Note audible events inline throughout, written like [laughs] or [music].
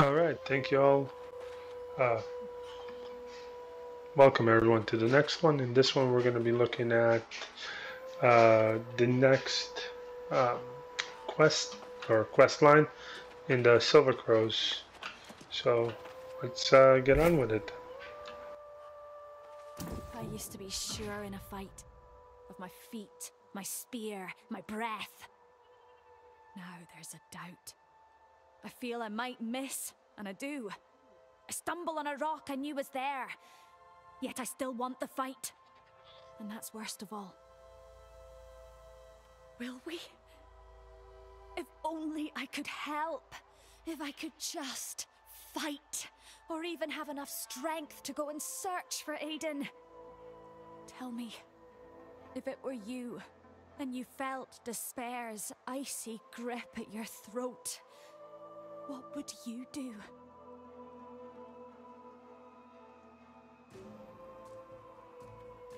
All right, thank you all. Uh, welcome everyone to the next one. In this one, we're going to be looking at uh, the next um, quest or quest line in the Silver Crows. So let's uh, get on with it. I used to be sure in a fight of my feet, my spear, my breath. Now there's a doubt. I feel I might miss, and I do. I stumble on a rock I knew was there, yet I still want the fight. And that's worst of all. Will we? If only I could help. If I could just fight. Or even have enough strength to go and search for Aidyn. Tell me, if it were you, and you felt despair's icy grip at your throat, what would you do?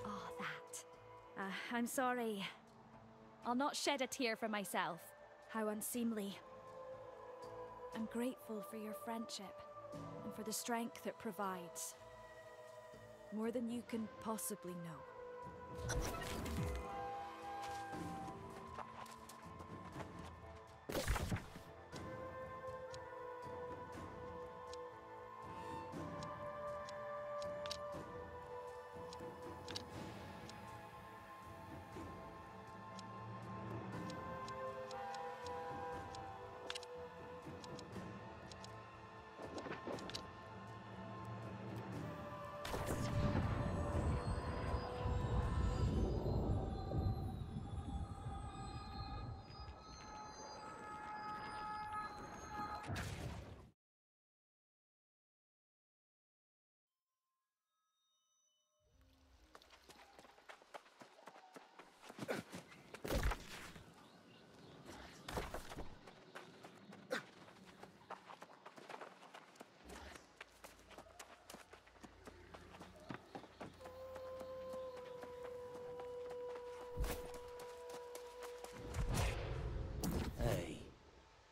Oh, that. Uh, I'm sorry. I'll not shed a tear for myself. How unseemly. I'm grateful for your friendship and for the strength it provides. More than you can possibly know.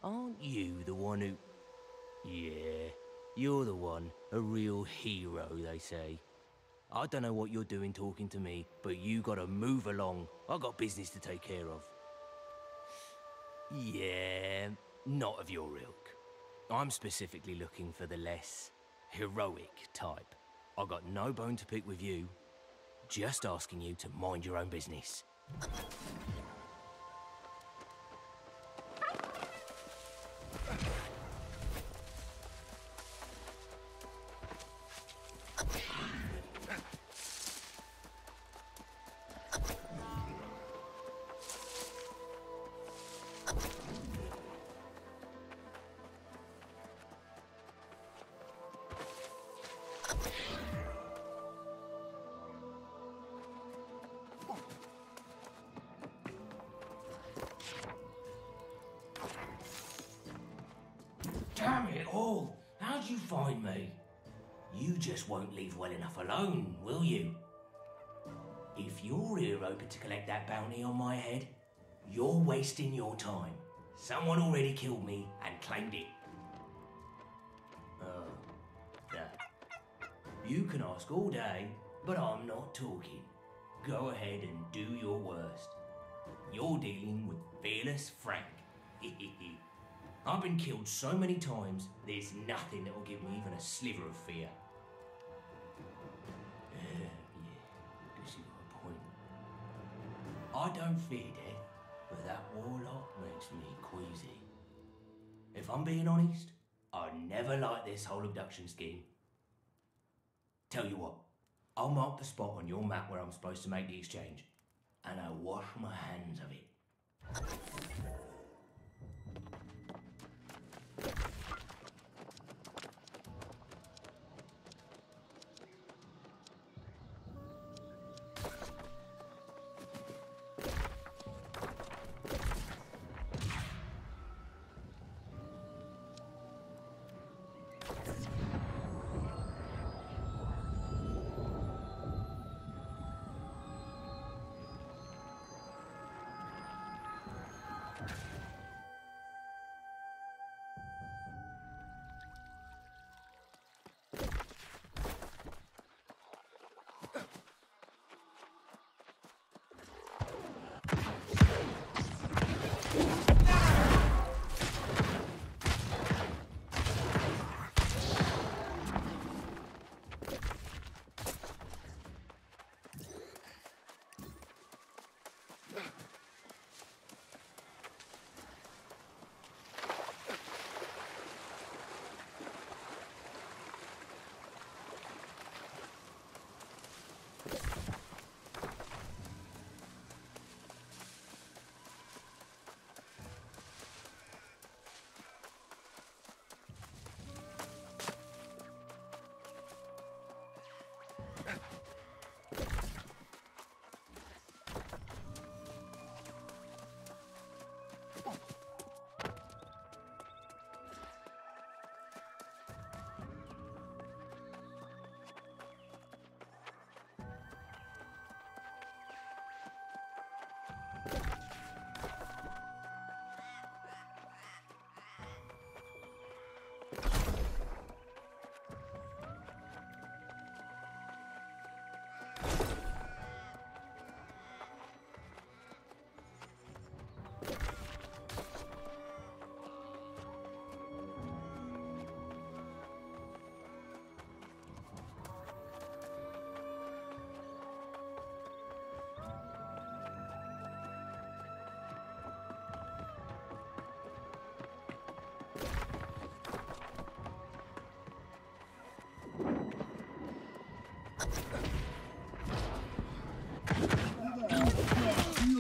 Aren't you the one who... Yeah, you're the one, a real hero, they say. I don't know what you're doing talking to me, but you gotta move along. I got business to take care of. Yeah, not of your ilk. I'm specifically looking for the less heroic type. I got no bone to pick with you. Just asking you to mind your own business. Damn it all! How'd you find me? You just won't leave well enough alone, will you? If you're here hoping to collect that bounty on my head, you're wasting your time. Someone already killed me and claimed it. Uh, oh, that. You can ask all day, but I'm not talking. Go ahead and do your worst. You're dealing with Fearless Frank. [laughs] I've been killed so many times, there's nothing that will give me even a sliver of fear. Uh, yeah, yeah, I point. I don't fear death, but that warlock makes me queasy. If I'm being honest, I never liked this whole abduction scheme. Tell you what, I'll mark the spot on your map where I'm supposed to make the exchange, and I'll wash my hands of it.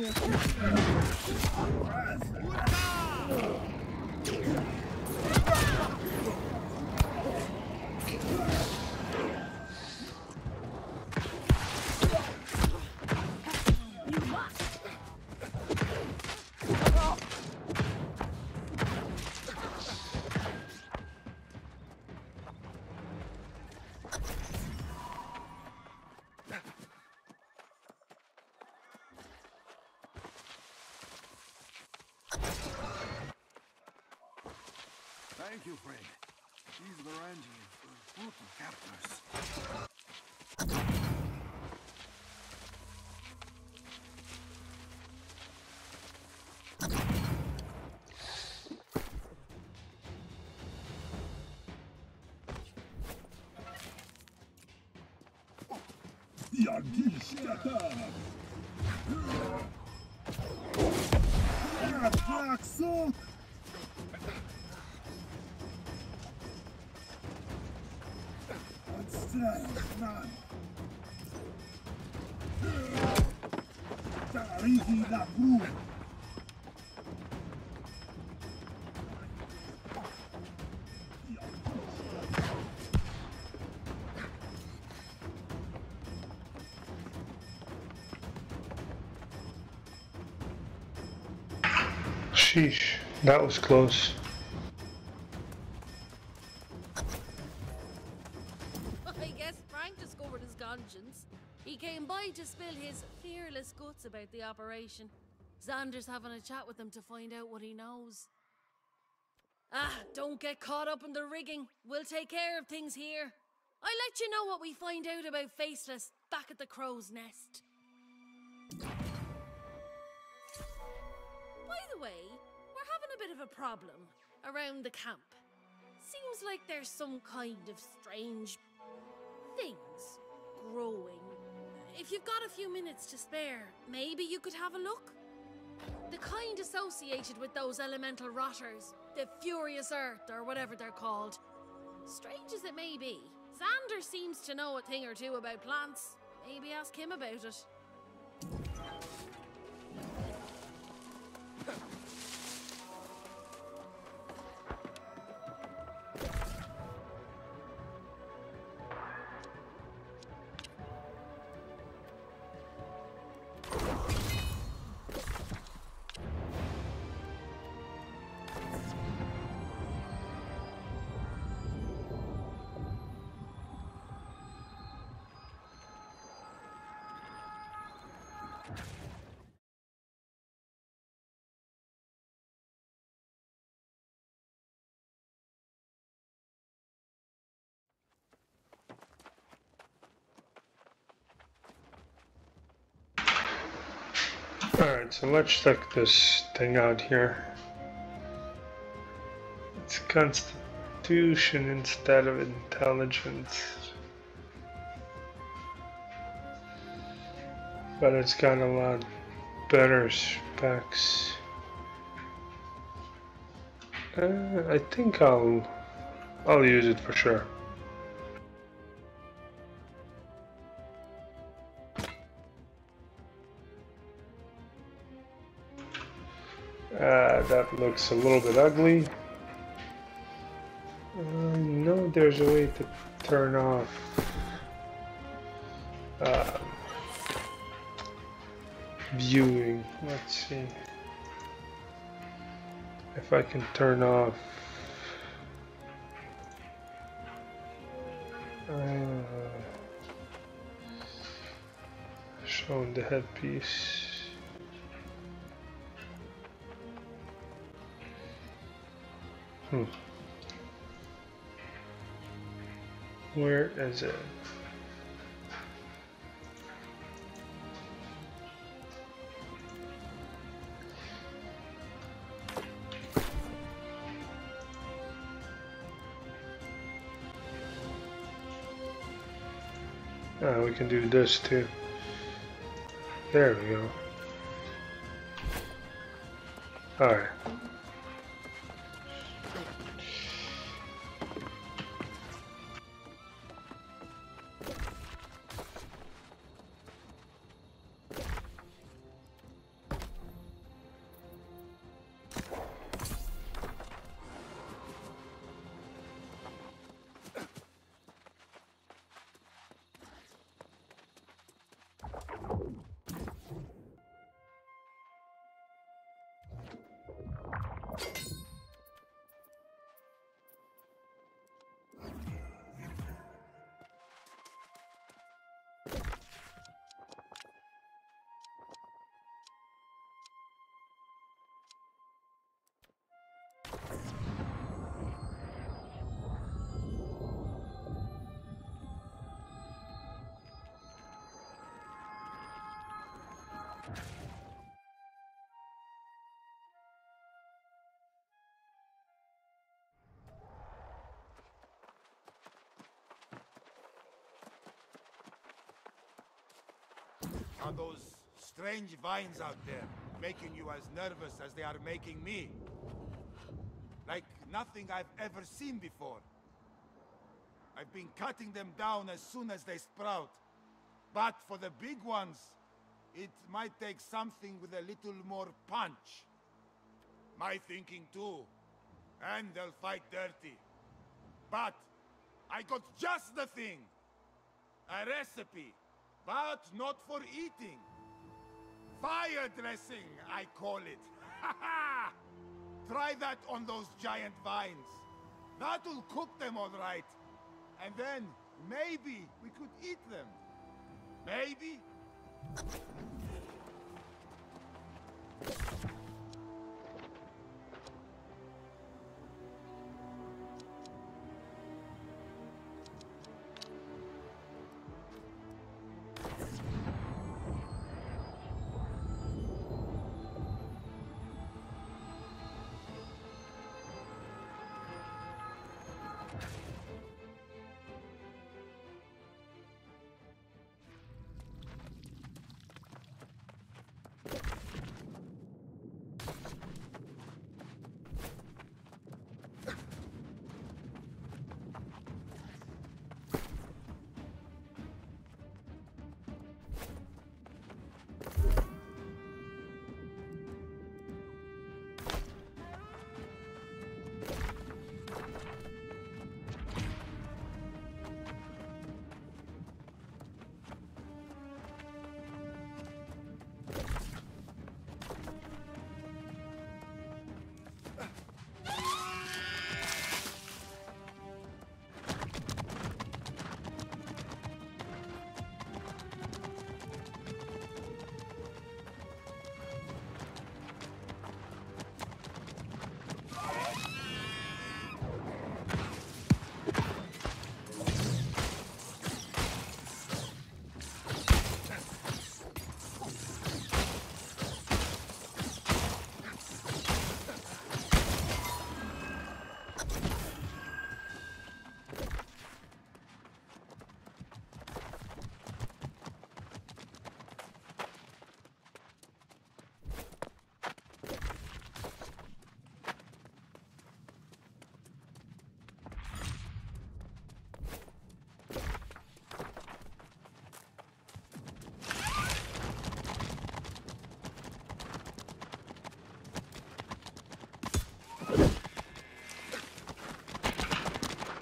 Thank you, friend. These Varangians were brutal captors. Sheesh, that was close. Having chat with him to find out what he knows. Ah, don't get caught up in the rigging. We'll take care of things here. I'll let you know what we find out about Faceless back at the Crow's Nest. By the way, we're having a bit of a problem around the camp. Seems like there's some kind of strange things growing. If you've got a few minutes to spare, maybe you could have a look? The kind associated with those elemental rotters, the Furious Earth, or whatever they're called. Strange as it may be, Xander seems to know a thing or two about plants. Maybe ask him about it. Alright, so let's check this thing out here. It's constitution instead of intelligence. But it's got a lot better specs. Uh, I think I'll I'll use it for sure. Uh, that looks a little bit ugly. Uh, no, there's a way to turn off um, viewing. Let's see if I can turn off. Uh, showing the headpiece. Hmm. Where is it? Uh, we can do this too. There we go. Alright. Are those strange vines out there making you as nervous as they are making me? Like nothing I've ever seen before. I've been cutting them down as soon as they sprout. But for the big ones, it might take something with a little more punch. My thinking too. And they'll fight dirty. But I got just the thing. A recipe, but not for eating. Fire dressing, I call it. [laughs] Try that on those giant vines. That'll cook them all right. And then, maybe, we could eat them. Maybe?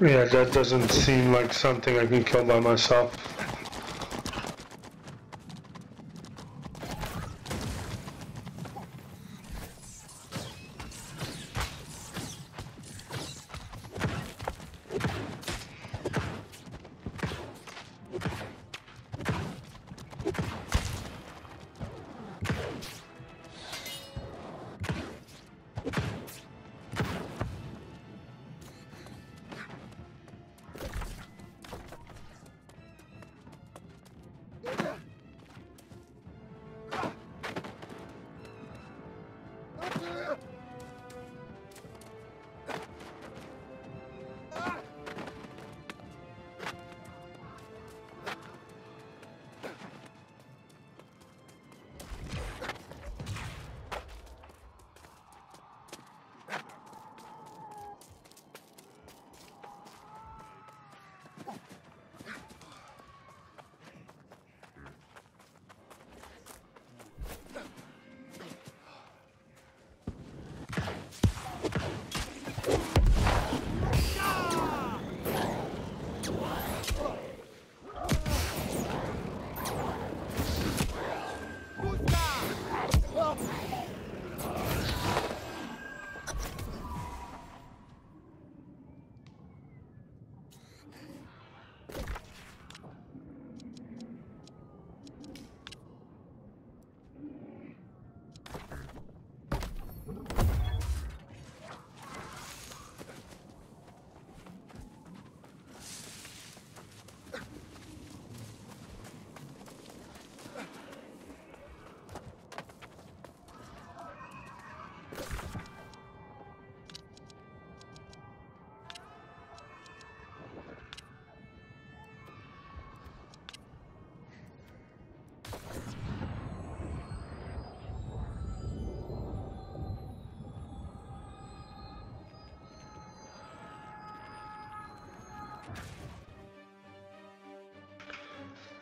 Yeah, that doesn't seem like something I can kill by myself.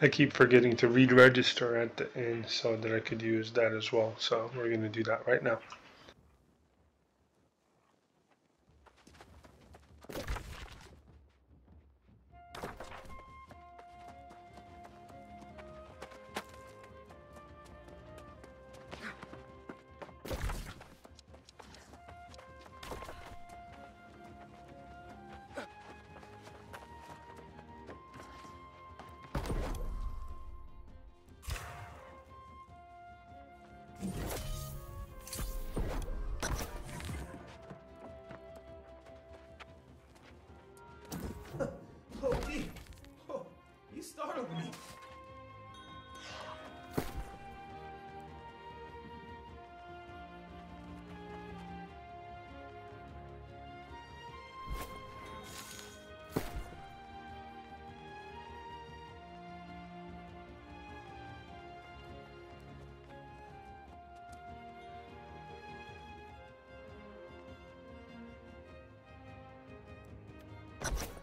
I keep forgetting to re-register at the end so that I could use that as well. So we're going to do that right now. you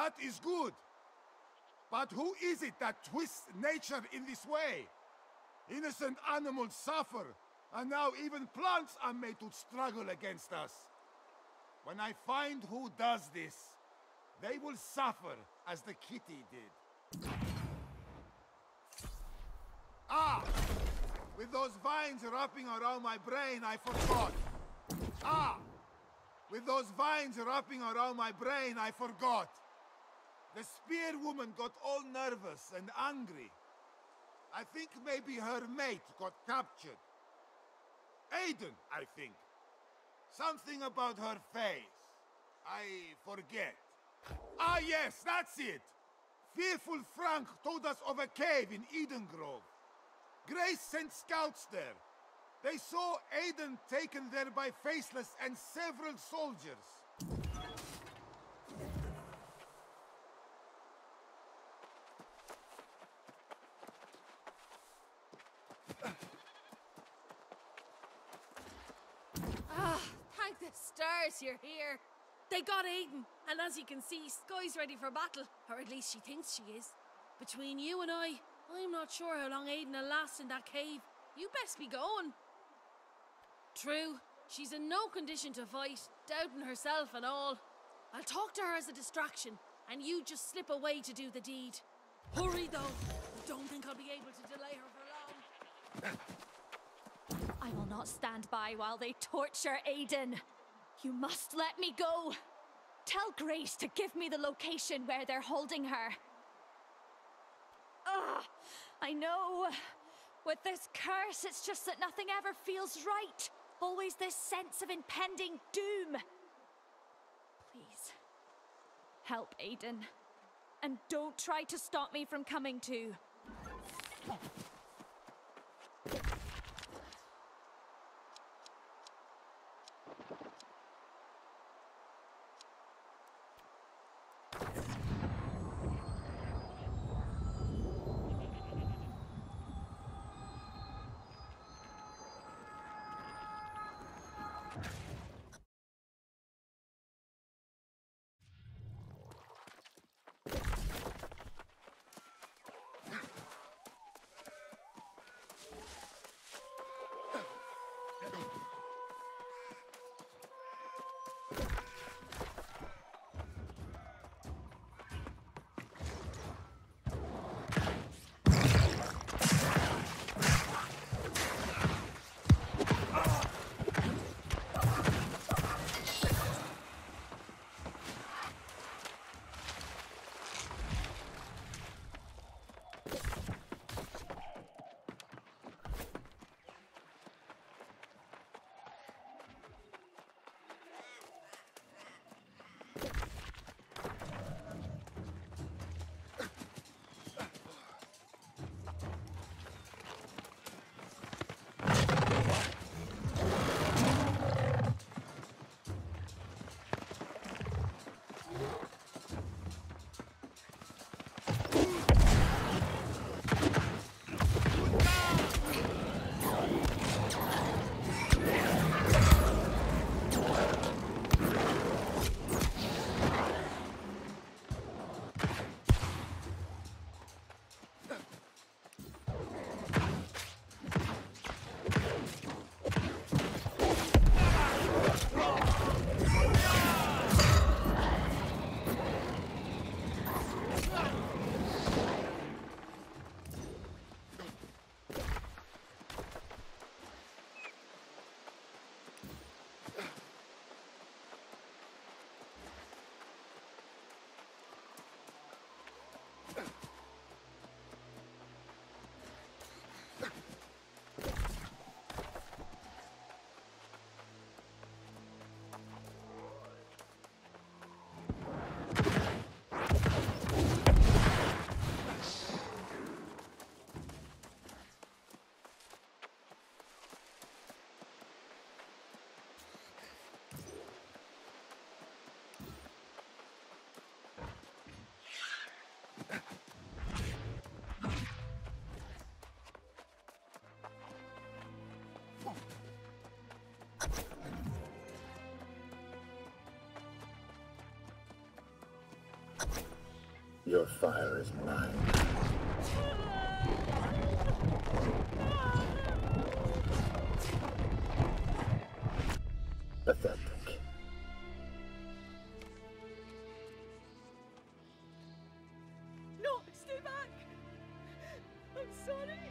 That is good. But who is it that twists nature in this way? Innocent animals suffer, and now even plants are made to struggle against us. When I find who does this, they will suffer as the kitty did. Ah! With those vines wrapping around my brain, I forgot. Ah! With those vines wrapping around my brain, I forgot. The spear woman got all nervous and angry. I think maybe her mate got captured. Aidyn, I think. Something about her face. I forget. Ah, yes, that's it! Fearful Frank told us of a cave in Edengrove. Grace sent scouts there. They saw Aidyn taken there by Faceless and several soldiers. Ah, thank the stars you're here. They got Aidyn, and as you can see, Sky's ready for battle. Or at least she thinks she is. Between you and I, I'm not sure how long Aidyn will last in that cave. You best be going. True, she's in no condition to fight, doubting herself and all. I'll talk to her as a distraction, and you just slip away to do the deed. Hurry though. I don't think I'll be able to delay her for long. I will not stand by while they torture Aidyn. You must let me go. Tell Grace to give me the location where they're holding her. Ugh, I know. With this curse, it's just that nothing ever feels right. Always this sense of impending doom. Please, help Aidyn. And don't try to stop me from coming to. Your fire is mine. Pathetic. No, stay back! I'm sorry,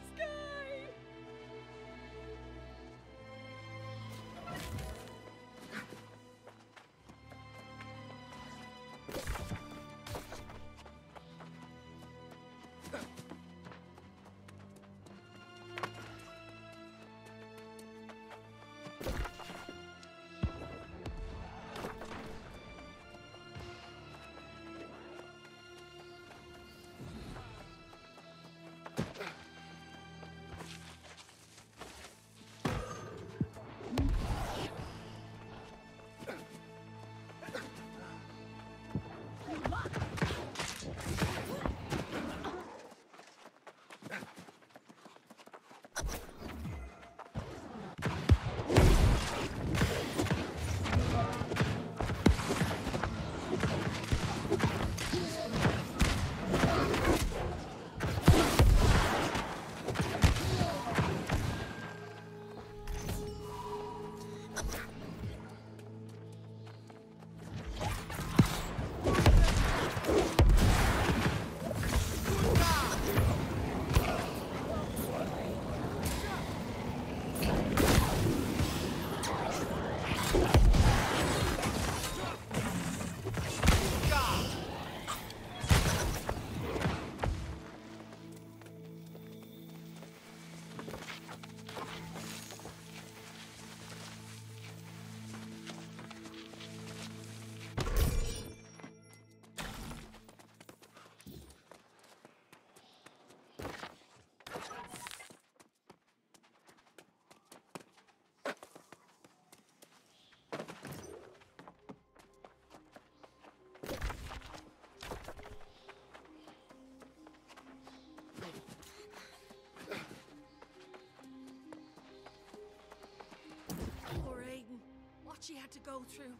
she had to go through.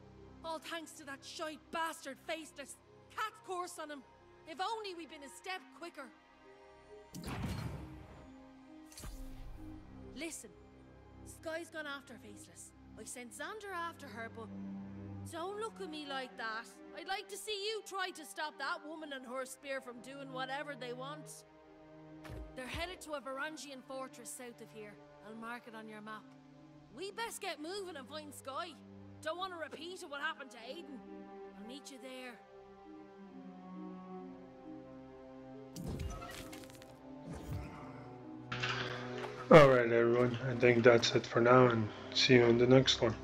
All thanks to that shite bastard faceless. Cat's course on him. If only we'd been a step quicker. Listen, Sky's gone after Faceless. I sent Xander after her, but don't look at me like that. I'd like to see you try to stop that woman and her spear from doing whatever they want. They're headed to a Varangian fortress south of here. I'll mark it on your map. We best get moving and find Sky. Don't want a repeat what happened to Aidyn. I'll meet you there. Alright everyone, I think that's it for now and see you in the next one.